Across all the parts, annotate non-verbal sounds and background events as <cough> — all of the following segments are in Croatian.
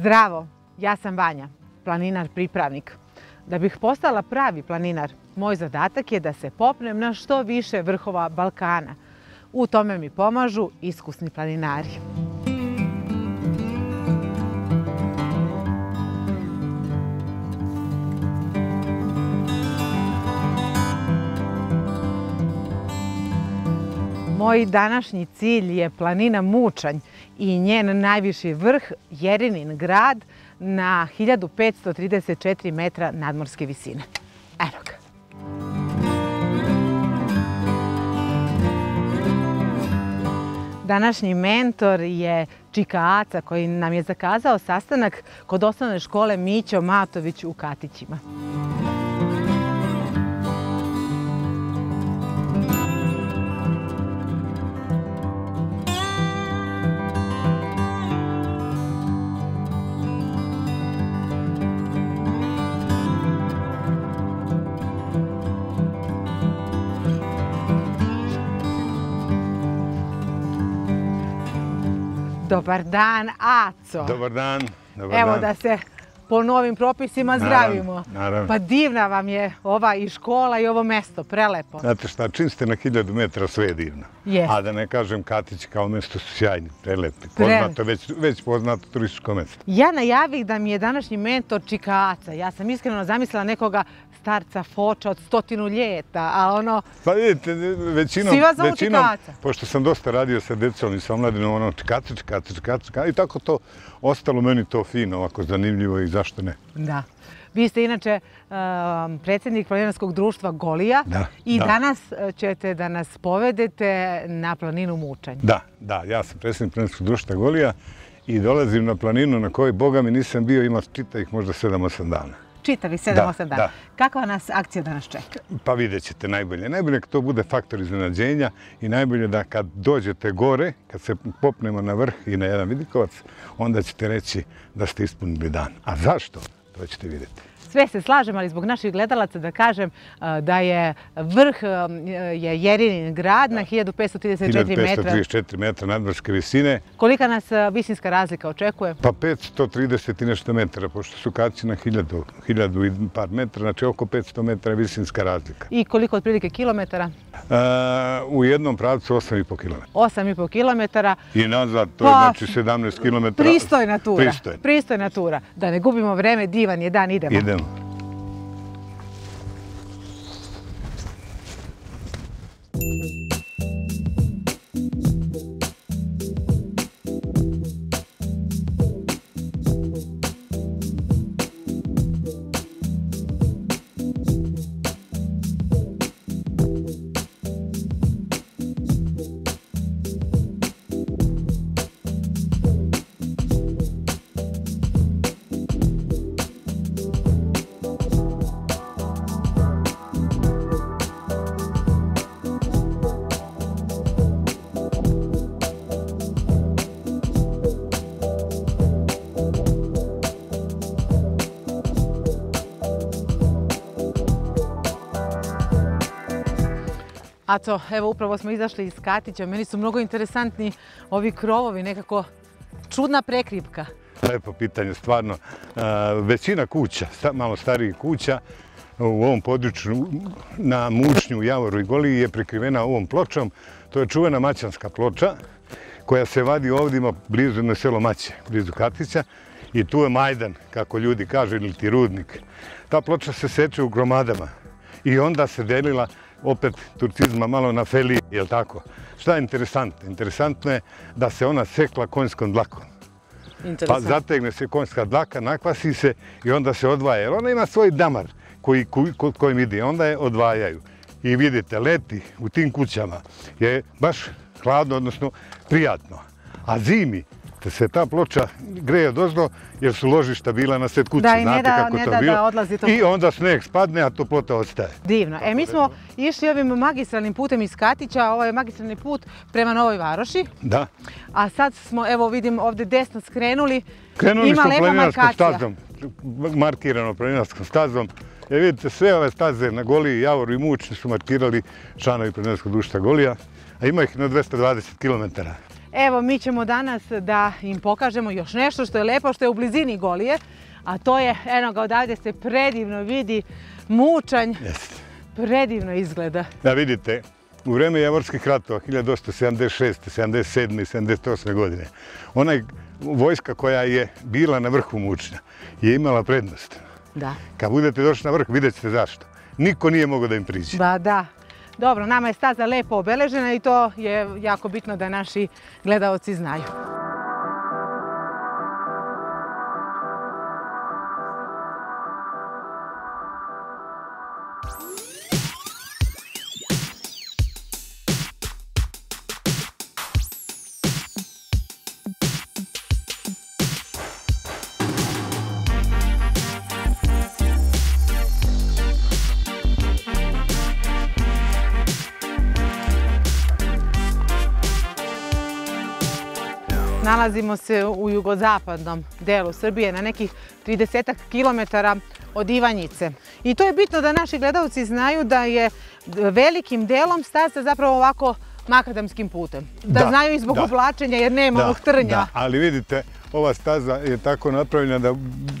Zdravo, ja sam Vanja, planinar pripravnik. Da bih postala pravi planinar, moj zadatak je da se popnem na što više vrhova Balkana. U tome mi pomažu iskusni planinari. Moj današnji cilj je planina Mučanj i njen najviši vrh Jerinin grad na 1534 metra nadmorske visine. Eno ga. Današnji mentor je Čika Aca koji nam je zakazao sastanak kod osnovne škole Mićo Matović u Katićima. Dobar dan, Aco. Dobar dan. Dobar Evo dan. da se po novim propisima zdravimo. naravno. Pa divna vam je ova i škola i ovo mesto, prelepo. Znate šta, čim ste na hiljadu metra sve je divno. Jest. A da ne kažem Katić kao mjesto su sjajni, prelepi. Poznato, već, već poznato turističko mjesto. Ja najavih da mi je današnji mentor Čika Aca. Ja sam iskreno zamislila nekoga starca foča od stotinu ljeta, a ono, Pa vidite, većinom, Svi vas zovu Čikaca. pošto sam dosta radio sa decom i sa omladinom, ono, čikaca, čikaca, čikaca, čikaca, i tako to ostalo meni to fino, ovako zanimljivo i zašto ne. da. Vi ste inače um, predsjednik planinarskog društva Golija Da, i da. danas uh, ćete da nas povedete na planinu Mučanj. Da, da, ja sam predsjednik planinarskog društva Golija i dolazim na planinu na kojoj, boga mi, nisam bio, ima čita ih možda 7-8 dana. Čitavi 7-8 Da, dana. da. Kakva nas akcija danas čeka? Pa vidjet ćete najbolje. Najbolje to bude faktor iznenađenja i najbolje da kad dođete gore, kad se popnemo na vrh i na jedan vidikovac, onda ćete reći da ste ispunili dan. A zašto? To ćete vidjeti. Sve se slažem, ali zbog naših gledalaca da kažem uh, da je vrh um, je Jerinin grad na 1534 metra. 1534 metra nadmorske visine, Kolika nas uh, visinska razlika očekuje? pa 530 i nešto metara, pošto su kaci na 1000, 1000 i par metara, znači oko 500 metara visinska razlika. I koliko otprilike kilometara? E, u jednom pravcu 8,5 km. 8,5 kilometara. I nazad, to je Pa, znači 17 km. Pristojna tura. Pristojna. Pristojna tura. Da ne gubimo vreme, divan je dan, idemo. Idemo. Aco, evo upravo smo izašli iz Katića. Meni su mnogo interesantni ovi krovovi, nekako čudna prekripka. Lepo pitanje, stvarno. E, većina kuća, malo starijih kuća, u ovom području na Mučnju, Javoru i Goliji je prekrivena ovom pločom. To je čuvena maćanska ploča koja se vadi ovdje, ima blizu na selo Maće, blizu Katića. I tu je Majdan, kako ljudi kažu, ili ti rudnik. Ta ploča se seče u gromadama i onda se delila opet turcizma malo na felije, jel tako? Šta je interesantno? Interesantno je da se ona sekla konjskom dlakom. Pa zategne se konjska dlaka, nakvasi se i onda se odvaja. Jer ona ima svoj damar koji, kod kojim ide. Onda je odvajaju. I vidite, leti u tim kućama je baš hladno, odnosno prijatno. A zimi se ta ploča greje dozdo jer su ložišta bila na sred kuće. Da, i ne da- ne odlazi to. I onda sneg spadne, a toplota ostaje. Divno. E, mi smo išli ovim magistralnim putem iz Katića, ovo je magistralni put prema Novoj Varoši, Da. a sad smo, evo vidim ovdje desno skrenuli, Krenuli ima smo planinarskom stazom, markirano planinarskom stazom. E vidite, sve ove staze na Goliji, Javoru i Mučni su markirali članovi planinarskog društva Golija, a ima ih na 220 km. Evo, mi ćemo danas da im pokažemo još nešto što je lepo, što je u blizini Golije, a to je, eno ga odavdje se predivno vidi mučanj, Jeste. predivno izgleda. Da vidite, u vrijeme Javorskih ratova 1876. 77. i 78. godine, onaj vojska koja je bila na vrhu Mučnja je imala prednost. Da. Kad budete došli na vrh, vidjet ćete zašto. Niko nije mogao da im priđe. Ba da. Dobro, nama je staza lepo obeležena i to je jako bitno da naši gledaoci znaju. Nalazimo se u jugozapadnom delu Srbije na nekih 30 km od Ivanjice. I to je bitno da naši gledalci znaju da je velikim delom staza zapravo ovako makadamskim putem. Da, Da, znaju i zbog da. oblačenja jer nema ovog trnja. da, ali vidite, ova staza je tako napravljena da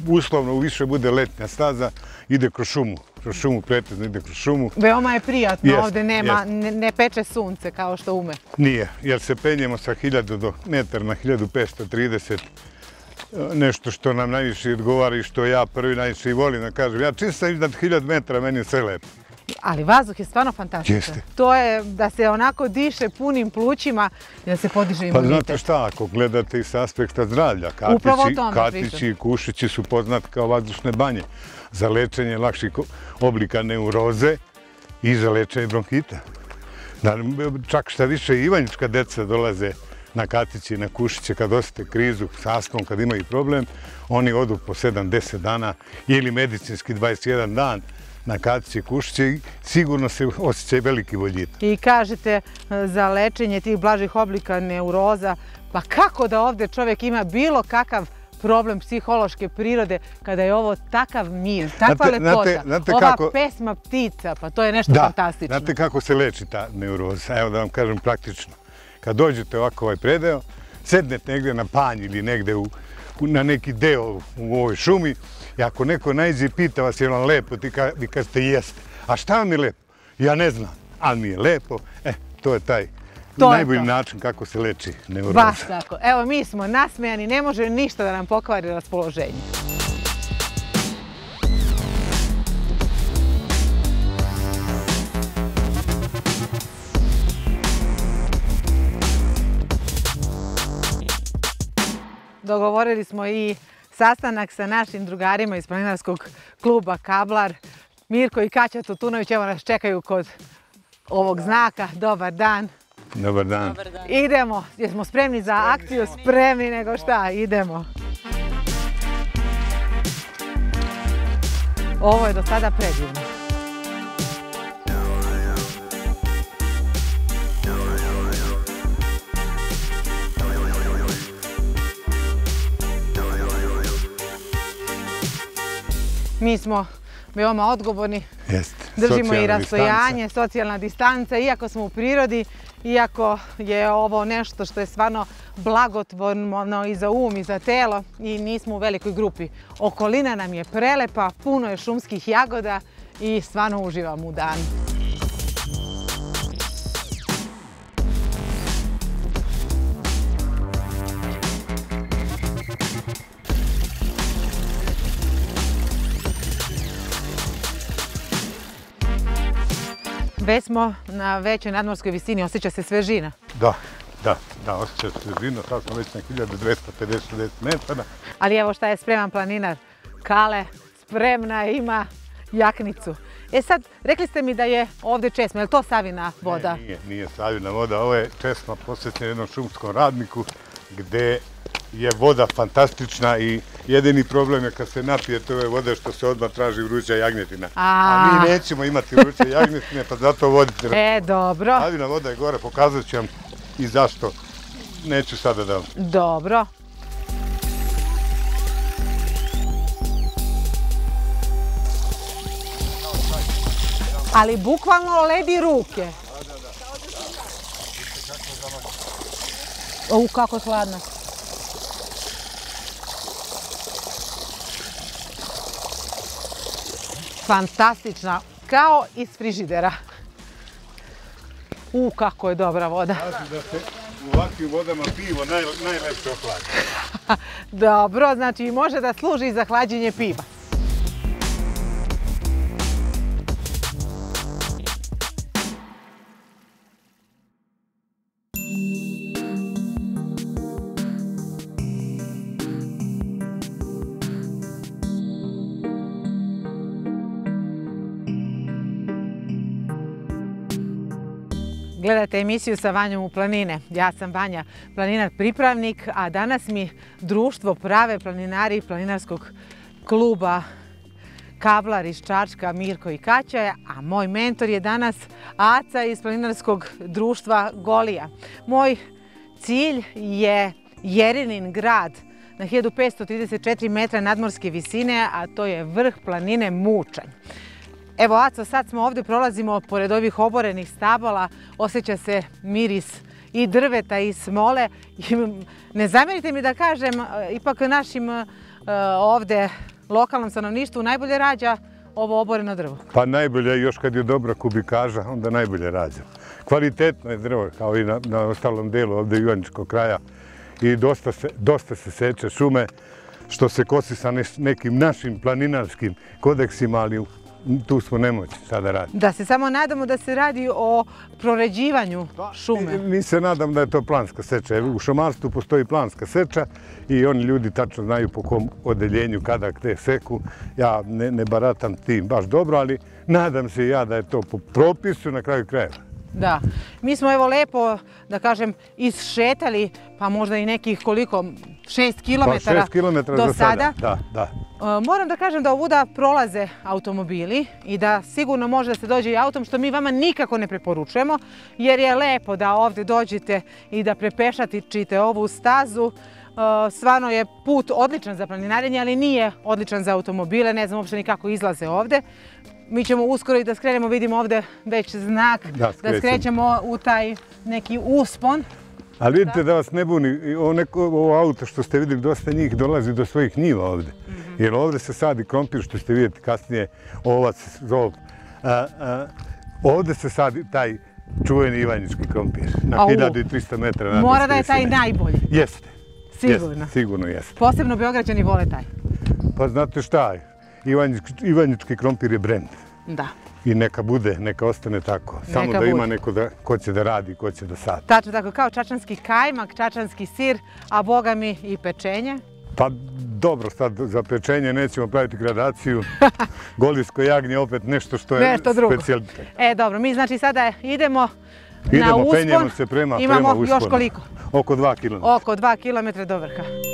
uslovno više bude letnja staza, ide kroz šumu. Kroz šumu, pretežno ide kroz šumu. Veoma je prijatno, Jest, ovdje nema, ne, ne peče sunce kao što ume. Nije, jer se penjemo sa 1000 do metar na 1530 nešto što nam najviše odgovara i što ja prvi najviše i volim da kažem. Ja čim sam iznad 1000 metara, meni je sve lepo. Ali vazduh je stvarno fantastičan. Jeste. To je da se onako diše punim plućima i da se podiže Pa imunitet. znate šta, ako gledate i s aspekta zdravlja, Katići, Katići i Kušići su poznati kao vazdušne banje za lečenje lakših oblika neuroze i za lečenje bronhita. Čak šta više ivanjička deca dolaze na Katići i na Kušiće kad osjete krizu s astmom, kad imaju problem, oni odu po 7-10 dana ili medicinski 21 dan na Katići i sigurno se osjećaju veliki boljitak. I kažete e, za lečenje tih blažih oblika neuroza, pa kako da ovdje čovjek ima bilo kakav problem psihološke prirode kada je ovo takav mir, takva Znate- lepota, znate- znate ova kako- pesma ptica, pa to je nešto Da, fantastično. znate kako se leči ta neuroza? Evo da vam kažem praktično. Kad dođete ovako ovaj predeo, sednete negdje na panj ili negdje u, u- na neki deo u ovoj šumi i ako neko najđe i pita vas je vam lepo, ti ka, vi kažete jeste. A šta vam je lepo? Ja ne znam, ali mi je lepo. E, to je taj To najbolji to. način kako se leči neuroza. Baš tako. Evo, mi smo nasmejani, ne može ništa da nam pokvari raspoloženje. Dogovorili smo i sastanak sa našim drugarima iz planinarskog kluba Kablar. Mirko i Kaća Tutunović evo nas čekaju kod ovog znaka. Dobar dan. Dobar dan. Idemo, jesmo spremni za akciju? Spremni nego šta, idemo. Ovo je do sada predivno. Mi smo veoma odgovorni, Jeste. Držimo i rastojanje, socijalna distanca, iako smo u prirodi, iako je ovo nešto što je stvarno blagotvorno i za um i za telo i nismo u velikoj grupi. Okolina nam je prelepa, puno je šumskih jagoda i stvarno uživam u danu. Već smo na većoj nadmorskoj visini, osjeća se svežina. Da, da, da, osjeća se žino, sad smo već na 1250 metara. Ali evo šta je spreman planinar. Kale, spremna ima jaknicu. E sad, rekli ste mi da je ovdje česma, je li to Savina voda? Ne, nije, nije Savina voda, ovo je česma posvećena jednom šumskom radniku gdje je voda fantastična i jedini problem je kad se napijete ove vode što se odmah traži vruća jagnjetina. A, mi nećemo imati vruće jagnjetine pa zato vodite. E, dobro. Avina voda je gore, pokazat ću vam i zašto. Neću sada da... Dobro. Ali bukvalno ledi ruke. Da, da, da. O, kako hladno. Fantastična, kao iz frižidera. U, kako je dobra voda. Znači da se u ovakvim vodama pivo najlepše ohladi. <laughs> Dobro, znači može da služi za hlađenje piva. Gledate emisiju sa Vanjom u planine. Ja sam Vanja, planinar pripravnik, a danas mi društvo prave planinari planinarskog kluba Kavlar iz Čačka, Mirko i Kaća, a moj mentor je danas Aca iz planinarskog društva Golija. Moj cilj je Jerinin grad na 1534 metra nadmorske visine, a to je vrh planine Mučanj. Evo Aco, sad smo ovdje, prolazimo pored ovih oborenih stabala, osjeća se miris i drveta i smole. Ne zamjerite mi da kažem, e, ipak našim e, ovdje lokalnom stanovništvu najbolje rađa ovo oboreno drvo. Pa najbolje, još kad je dobra kubikaža, onda najbolje rađa. Kvalitetno je drvo, kao i na, ostalom delu ovdje Ivaničkog kraja. I dosta se, dosta se seče šume, što se kosi sa nekim našim planinarskim kodeksima, ali tu smo nemoći sada raditi. Da se samo nadamo da se radi o proređivanju šume. Mi se nadam da je to planska seča. U šumarstvu postoji planska seča i oni ljudi tačno znaju po kom odeljenju kada gde seku. Ja ne, ne baratam tim baš dobro, ali nadam se ja da je to po propisu na kraju krajeva. Da, mi smo evo lepo, da kažem, isšetali, pa možda i nekih koliko, šest kilometara pa do sada. Da, da. E, moram da kažem da ovuda prolaze automobili i da sigurno može da se dođe i autom, što mi vama nikako ne preporučujemo, jer je lepo da ovdje dođete i da prepešatičite ovu stazu. E, stvarno je put odličan za planinarenje, ali nije odličan za automobile, ne znam uopšte ni kako izlaze ovdje mi ćemo uskoro i da skrenemo, vidimo ovdje već znak, da, skrećemo u taj neki uspon. Ali vidite da, vas ne buni, ovo, auto što ste vidjeli, dosta njih dolazi do svojih njiva ovdje. Mhm. Jer ovdje se sadi krompir, što ste vidjeti kasnije, ovac, zov. ovdje se sadi taj čuveni Ivanjički krompir na 1300 metara. Mora da je taj najbolji. Jeste. Sigurno. sigurno jeste. Posebno Beograđani vole taj. Pa znate šta, Ivanjički, krompir je brend. Da. I neka bude, neka ostane tako. Samo da ima neko da, ko će da radi, ko će da sadi. Tačno tako, kao čačanski kajmak, čačanski sir, a boga mi i pečenje. Pa dobro, sad za pečenje nećemo praviti gradaciju. <laughs> Golisko jagnje opet nešto što je nešto E dobro, mi znači sada idemo, na uspon. penjemo se prema, Imamo još koliko? Oko dva km. Oko dva km do vrha.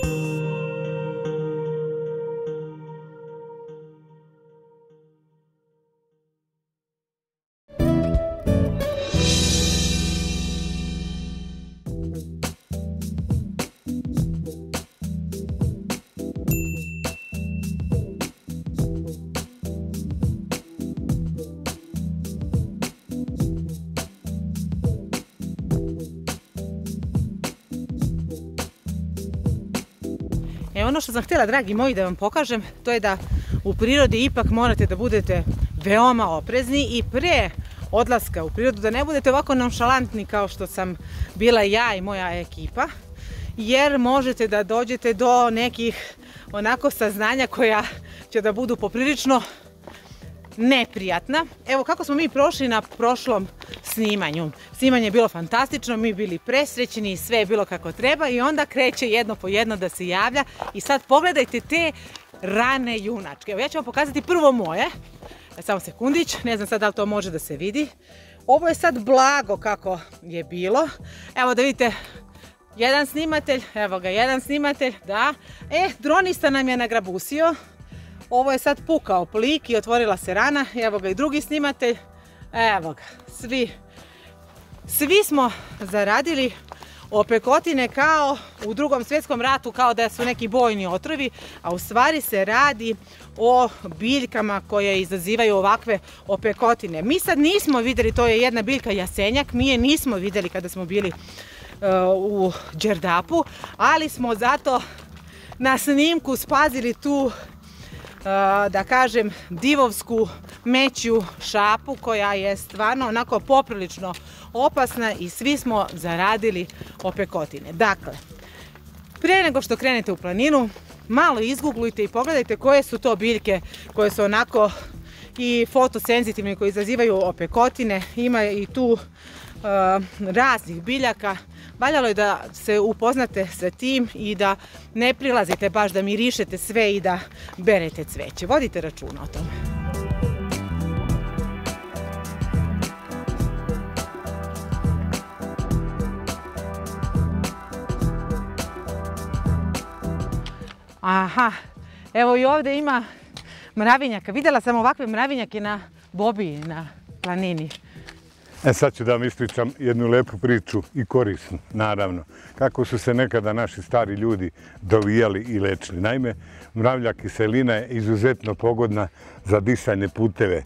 E ono što sam htjela, dragi moji, da vam pokažem, to je da u prirodi ipak morate da budete veoma oprezni i pre odlaska u prirodu, da ne budete ovako nonšalantni kao što sam bila ja i moja ekipa, jer možete da dođete do nekih onako saznanja koja će da budu poprilično neprijatna. Evo kako smo mi prošli na prošlom snimanju. Snimanje je bilo fantastično, mi bili presrećeni i sve je bilo kako treba i onda kreće jedno po jedno da se javlja i sad pogledajte te rane junačke. Evo ja ću vam pokazati prvo moje. Samo sekundić, ne znam sad da li to može da se vidi. Ovo je sad blago kako je bilo. Evo da vidite jedan snimatelj, evo ga, jedan snimatelj, da. E, dronista nam je nagrabusio. Ovo je sad pukao plik i otvorila se rana. Evo ga i drugi snimatelj. Evo ga, svi. Svi smo zaradili opekotine kao u drugom svjetskom ratu, kao da su neki bojni otrovi, a u stvari se radi o biljkama koje izazivaju ovakve opekotine. Mi sad nismo vidjeli, to je jedna biljka jasenjak, mi je nismo vidjeli kada smo bili uh, u Đerdapu, ali smo zato na snimku spazili tu da kažem, divovsku meću šapu koja je stvarno onako poprilično opasna i svi smo zaradili opekotine. Dakle, prije nego što krenete u planinu, malo izgooglujte i pogledajte koje su to biljke koje su onako i fotosenzitivne koje izazivaju opekotine. Ima i tu raznih biljaka Valjalo je da se upoznate sa tim i da ne prilazite baš da mirišete sve i da berete cveće. Vodite računa o tome. Aha, evo i ovdje ima mravinjaka. Vidjela sam ovakve mravinjake na Bobiji, na planini. E sad ću da vam ispričam jednu lepu priču i korisnu, naravno. Kako su se nekada naši stari ljudi dovijali i lečili. Naime, mravlja kiselina je izuzetno pogodna za disajne puteve.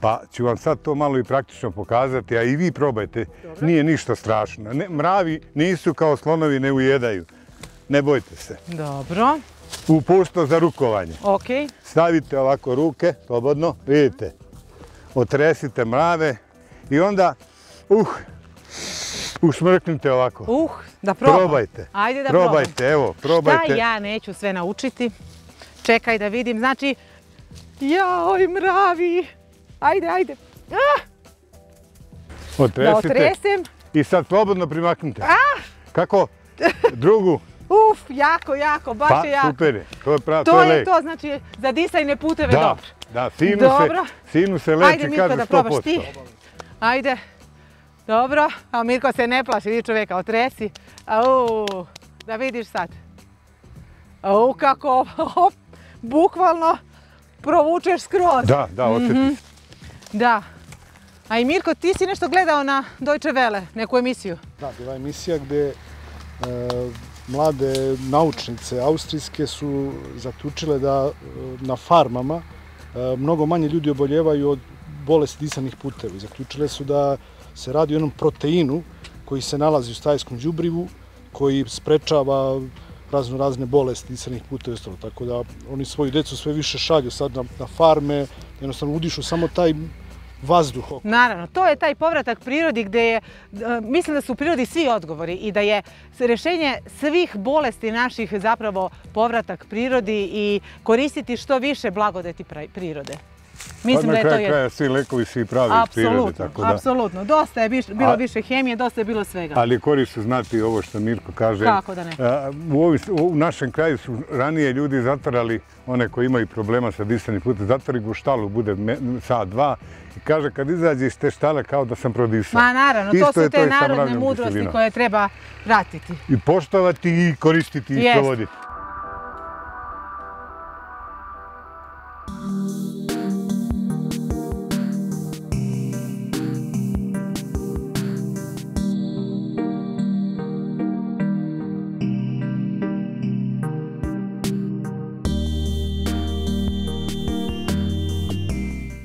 Pa ću vam sad to malo i praktično pokazati, a i vi probajte. Nije ništa strašno. mravi nisu kao slonovi, ne ujedaju. Ne bojte se. Dobro. U pusto za rukovanje. Ok. Stavite ovako ruke, slobodno, vidite. Otresite mrave, i onda, uh, usmrknite ovako. Uh, da probam. Probajte. Ajde da probajte, evo, probajte. Šta ja neću sve naučiti? Čekaj da vidim, znači, jaoj mravi. Ajde, ajde. Ah! Otresite. Da otresem. I sad slobodno primaknite. Ah! Kako? Drugu. <laughs> Uf, jako, jako, baš pa, je jako. super je, to je pravo, to, to je, to, znači za disajne puteve da, dobro. Da, sinu dobro. se, sinu se leči, Ajde, Mirko, da probaš ti. Ajde. Dobro. A Mirko se ne plaši, vidi čovjeka, otresi. Au, da vidiš sad. Au, kako <laughs> bukvalno provučeš skroz. Da, da, osjetiš. Mm Da. A i Mirko, ti si nešto gledao na Deutsche Welle, neku emisiju? Da, bila emisija gdje e, mlade naučnice austrijske su zaključile da e, na farmama e, mnogo manje ljudi oboljevaju od bolesti disanih puteva. Zaključile su da se radi o jednom proteinu koji se nalazi u stajskom đubrivu, koji sprečava razno razne bolesti disanih puteva i Tako da oni svoju decu sve više šalju sad na, na farme, jednostavno udišu samo taj vazduh. Naravno, to je taj povratak prirodi gdje je, mislim da su u prirodi svi odgovori i da je rješenje svih bolesti naših zapravo povratak prirodi i koristiti što više blagodeti prirode. Mislim pa da je to kraja svi lekovi svi pravi iz. Tako da... Apsolutno, dosta je bilo više hemije, dosta je bilo svega. Ali korist znati ovo što Mirko kaže. Kako da ne? U, našem kraju su ranije ljudi zatvarali, one koji imaju problema sa disanim putem, zatvori u štalu, bude sat, dva i kaže kad izađe iz te štale kao da sam prodisao. Ma naravno, to su te narodne mudrosti koje treba pratiti. I poštovati i koristiti i provoditi.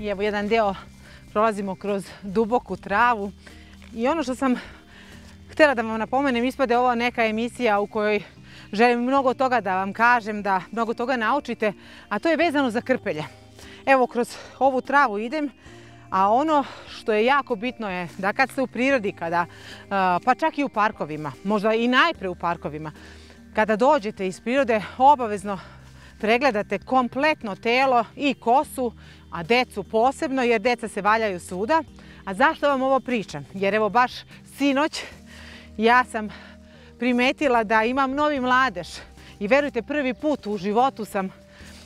Evo jedan dio prolazimo kroz duboku travu i ono što sam htjela da vam napomenem, ispade ovo neka emisija u kojoj želim mnogo toga da vam kažem, da mnogo toga naučite, a to je vezano za krpelje. Evo, kroz ovu travu idem, a ono što je jako bitno je da kad ste u prirodi, kada, pa čak i u parkovima, možda i najpre u parkovima, kada dođete iz prirode, obavezno pregledate kompletno telo i kosu a decu posebno jer deca se valjaju suda. A zašto vam ovo pričam? Jer evo baš sinoć ja sam primetila da imam novi mladež i verujte prvi put u životu sam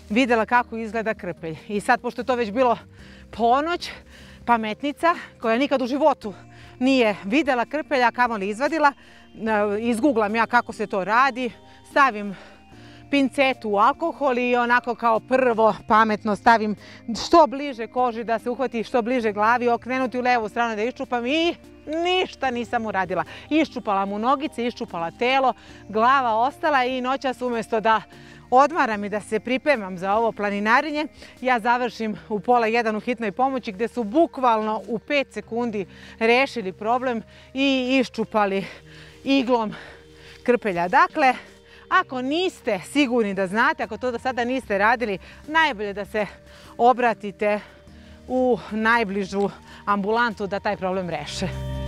vidjela kako izgleda krpelj. I sad pošto je to već bilo ponoć, pametnica koja nikad u životu nije vidjela krpelja, kamoli izvadila. E, izgooglam ja kako se to radi, stavim pincetu u alkohol i onako kao prvo pametno stavim što bliže koži da se uhvati što bliže glavi, okrenuti u levu stranu da iščupam i ništa nisam uradila. Iščupala mu nogice, iščupala telo, glava ostala i noćas umjesto da odmaram i da se pripremam za ovo planinarinje, ja završim u pola jedan u hitnoj pomoći gdje su bukvalno u 5 sekundi rešili problem i iščupali iglom krpelja. Dakle, ako niste sigurni da znate, ako to do sada niste radili, najbolje da se obratite u najbližu ambulantu da taj problem reše.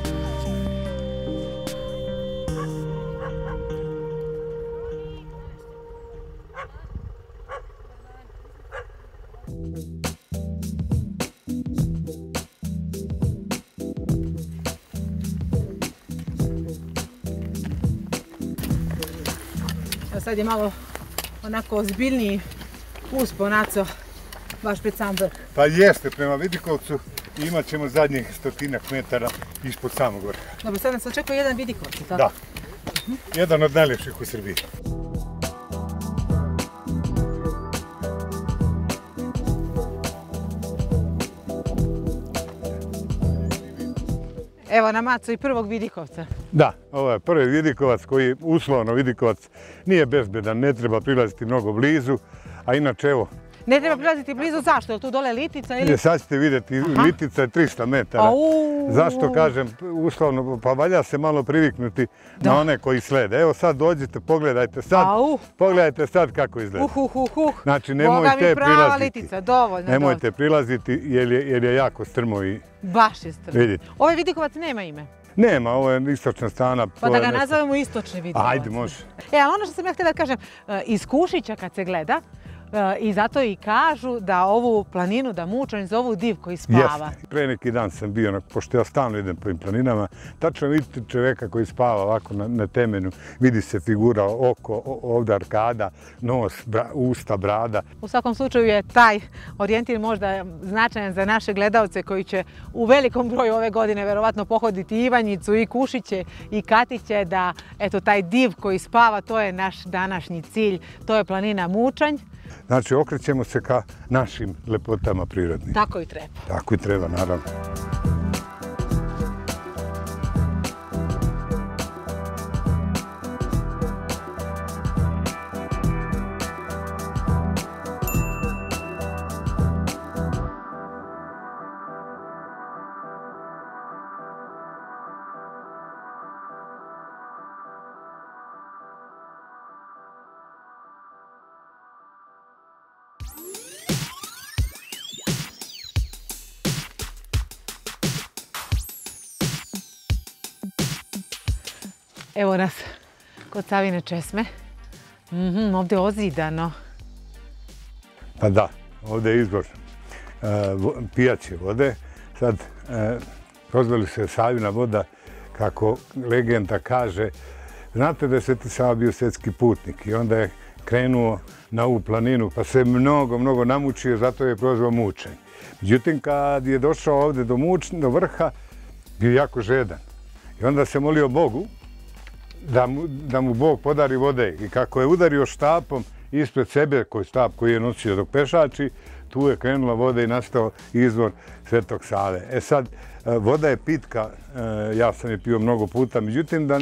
Sad je malo onako ozbiljniji uspon, Naco, baš pred sam vrh. Pa jeste, prema Vidikovcu imat ćemo zadnjih stotinak metara ispod samog vrha. Dobro, sad nas očekuje jedan Vidikovac, tako? Da. Jedan od najljepših u Srbiji. Evo na macu i prvog Vidikovca. Da, ovo je prvi Vidikovac koji, uslovno Vidikovac, nije bezbedan, ne treba prilaziti mnogo blizu, a inače evo, Ne treba prilaziti blizu, zašto? Je li tu dole litica ili... sad ćete vidjeti, litica je 300 metara. Au. Zašto kažem uslovno, pa valja se malo priviknuti Da. na one koji slede. Evo sad dođite, pogledajte sad, Au. pogledajte sad kako izgleda. Uh, uh, uh, uh. Znači nemojte prilaziti. litica, dovoljno. Nemojte prilaziti jer je, jer je jako strmo i. Baš je strmo. vidite. Ovaj Vidikovac nema ime. Nema, ovo je istočna strana. Pa da ga nazovemo istočni Vidikovac. Ajde, može. E, ali ono što sam ja htjela da kažem, e, iz Kušića kad se gleda, i zato i kažu da ovu planinu, da mučanj zovu div koji spava. Jeste. Pre neki dan sam bio, pošto ja stalno idem po planinama, tačno vidite čoveka koji spava ovako na, na temenu, vidi se figura oko, ovdje arkada, nos, bra- usta, brada. U svakom slučaju je taj orijentir možda značajan za naše gledalce koji će u velikom broju ove godine verovatno pohoditi Ivanjicu i Kušiće i Katiće da eto taj div koji spava to je naš današnji cilj, to je planina Mučanj, Znači, okrećemo se ka našim lepotama prirodnim. tako i treba. Tako i treba, naravno. Kod Savine česme. Mhm, ovdje je ozidano. Pa da, ovdje je izvor e, pijaće vode. Sad, e, prozvali se Savina voda, kako legenda kaže, znate da je Sveti Sava bio svjetski putnik i onda je krenuo na ovu planinu, pa se mnogo, mnogo namučio, zato je prozvao mučenj. Međutim, kad je došao ovdje do, muč, do vrha, bio jako žedan. I onda se molio Bogu da mu, da mu Bog podari vode. I kako je udario štapom ispred sebe, koji štap koji je nosio dok pešači, tu je krenula voda i nastao izvor Svetog Save. E sad, e, voda je pitka, e, ja sam je pio mnogo puta, međutim da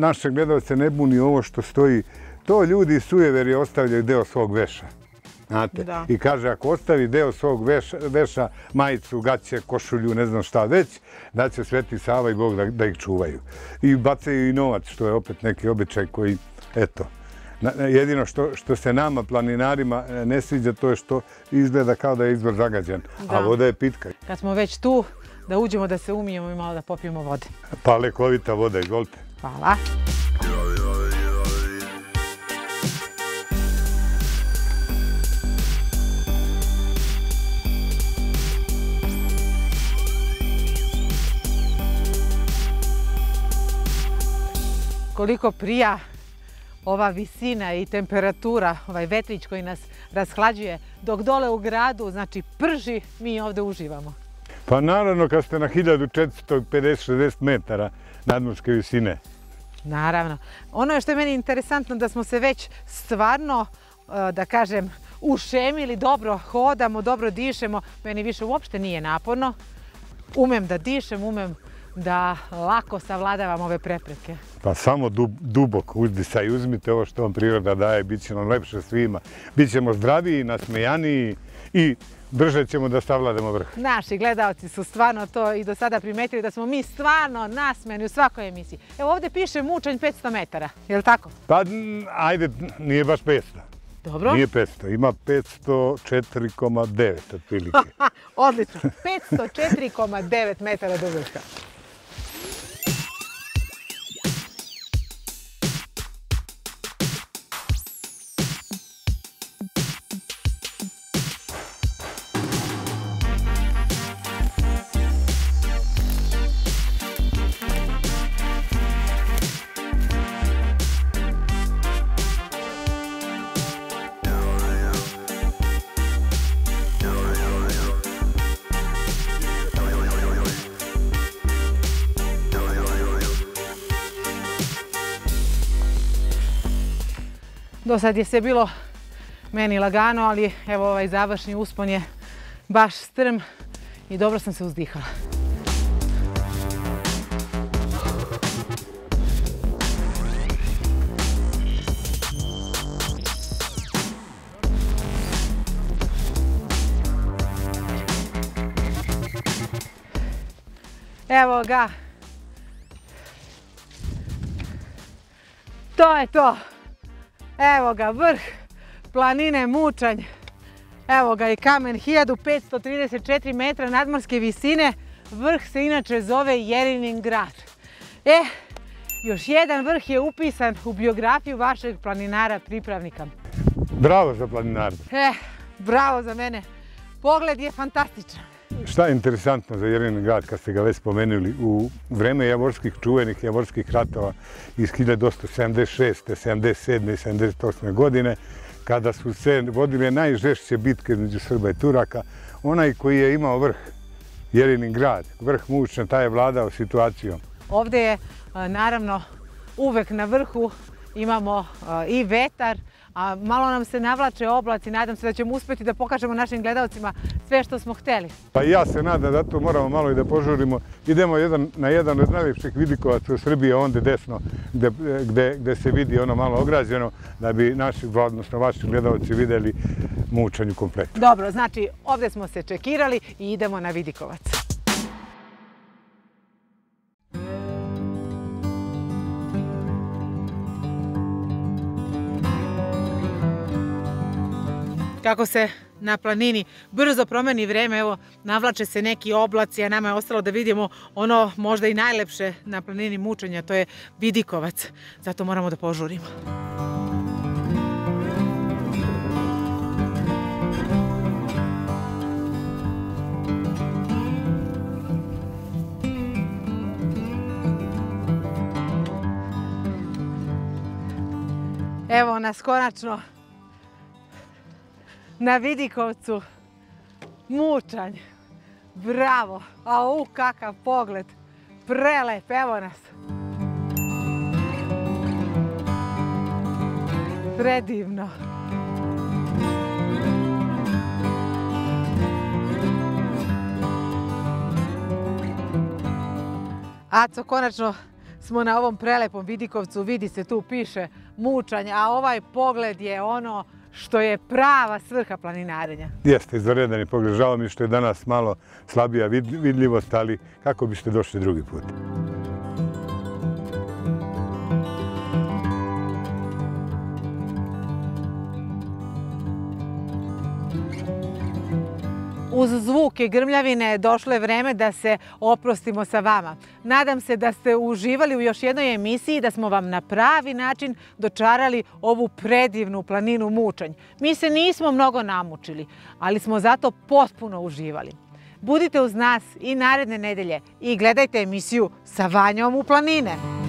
naše gledalce ne buni ovo što stoji, to ljudi sujeveri ostavljaju deo svog veša. Znate? Da. I kaže, ako ostavi deo svog veša, veša, majicu, gaće, košulju, ne znam šta već, da će Sveti Sava i Bog da, da ih čuvaju. I bacaju i novac, što je opet neki običaj koji, eto, jedino što, što se nama, planinarima, e, ne sviđa, to je što izgleda kao da je izvor zagađen, a Da. voda je pitka. Kad smo već tu, da uđemo da se umijemo i malo da popijemo vode. Pa lekovita voda, izvolite. Hvala. Koliko prija ova visina i temperatura, ovaj vetrić koji nas rashlađuje, dok dole u gradu, znači prži, mi ovdje uživamo. Pa naravno kad ste na 1450-60 metara nadmorske visine. Naravno. Ono što je meni interesantno da smo se već stvarno, e, da kažem, ušemili, dobro hodamo, dobro dišemo. Meni više uopšte nije naporno. Umem da dišem, umem da lako savladavam ove prepreke. Pa samo dub, dubok uzdisaj, uzmite ovo što vam priroda daje, bit će nam lepše svima. Bićemo zdraviji, nasmejaniji i brže ćemo da savladamo vrh. Naši gledalci su stvarno to i do sada primetili da smo mi stvarno nasmeni u svakoj emisiji. Evo ovdje piše mučanj 500 metara, je li tako? Pa ajde, nije baš 500. Dobro. Nije 500, ima 504,9 otprilike. <laughs> Odlično. 504,9 metara do Do sad je sve bilo meni lagano, ali evo ovaj završni uspon je baš strm i dobro sam se uzdihala. Evo ga. To je to. Evo ga, vrh planine Mučanj. Evo ga i kamen 1534 metra nadmorske visine. Vrh se inače zove Jerinin grad. E, još jedan vrh je upisan u biografiju vašeg planinara pripravnika. Bravo za planinarstvo. E, bravo za mene. Pogled je fantastičan. Šta je interesantno za Jerinin grad kad ste ga već spomenuli? U vreme javorskih čuvenih javorskih ratova iz 1276. 77. i 78. godine, kada su se vodile najžešće bitke između Srba i Turaka, onaj koji je imao vrh, Jerinin grad, vrh Mučna, taj je vladao situacijom. Ovdje je naravno uvek na vrhu imamo i vetar, a malo nam se navlače oblaci. Nadam se da ćemo uspjeti da pokažemo našim gledalcima sve što smo hteli. Pa ja se nadam da to moramo malo i da požurimo. Idemo jedan, na jedan od najljepših vidikovaca u Srbiji, onda desno, gde, gde, gde se vidi ono malo ograđeno, da bi naši, odnosno vaši gledalci vidjeli mučanju kompletno. Dobro, znači ovdje smo se čekirali i idemo na Vidikovac. Kako se na planini brzo promeni vreme, evo navlače se neki oblaci, a nama je ostalo da vidimo ono možda i najlepše na planini mučenja, to je Vidikovac. Zato moramo da požurimo. Evo nas konačno na Vidikovcu. Mučanj. Bravo. A u kakav pogled. Prelep, evo nas. Predivno. Aco, konačno smo na ovom prelepom Vidikovcu, vidi se tu piše mučanje, a ovaj pogled je ono što je prava svrha planinarenja. Jeste, izvanredan je pogled. Žao mi što je danas malo slabija vid- vidljivost, ali kako biste došli drugi put? Uz zvuke grmljavine došlo je vreme da se oprostimo sa vama. Nadam se da ste uživali u još jednoj emisiji i da smo vam na pravi način dočarali ovu predivnu planinu Mučanj. Mi se nismo mnogo namučili, ali smo zato potpuno uživali. Budite uz nas i naredne nedelje i gledajte emisiju sa Vanjom u planine.